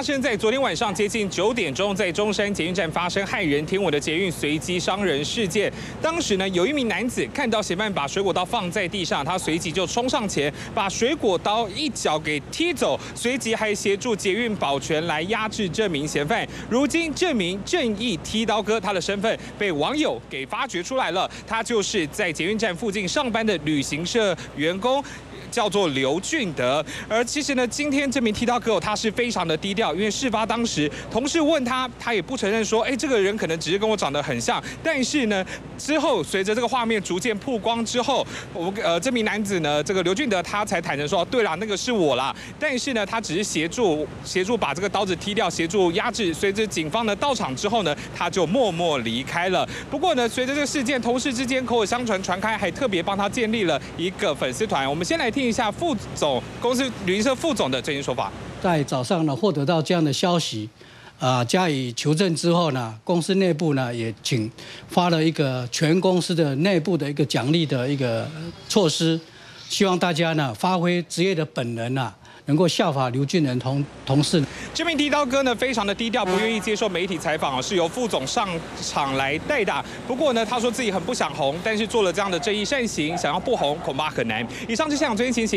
发生在昨天晚上接近九点钟，在中山捷运站发生骇人听闻的捷运随机伤人事件。当时呢，有一名男子看到嫌犯把水果刀放在地上，他随即就冲上前，把水果刀一脚给踢走，随即还协助捷运保全来压制这名嫌犯。如今，这名正义剃刀哥他的身份被网友给发掘出来了，他就是在捷运站附近上班的旅行社员工。叫做刘俊德，而其实呢，今天这名剃刀哥他是非常的低调，因为事发当时，同事问他，他也不承认说，哎，这个人可能只是跟我长得很像。但是呢，之后随着这个画面逐渐曝光之后，我呃这名男子呢，这个刘俊德他才坦诚说，对啦，那个是我啦。但是呢，他只是协助协助把这个刀子踢掉，协助压制。随着警方呢到场之后呢，他就默默离开了。不过呢，随着这个事件，同事之间口耳相传传开，还特别帮他建立了一个粉丝团。我们先来听。听一下副总公司旅行社副总的这一说法。在早上呢，获得到这样的消息，啊，加以求证之后呢，公司内部呢也请发了一个全公司的内部的一个奖励的一个措施，希望大家呢发挥职业的本能啊。能够效法刘俊仁同同事，这名剃刀哥呢非常的低调，不愿意接受媒体采访啊，是由副总上场来代打。不过呢，他说自己很不想红，但是做了这样的正义善行，想要不红恐怕很难。以上就现场最新情形。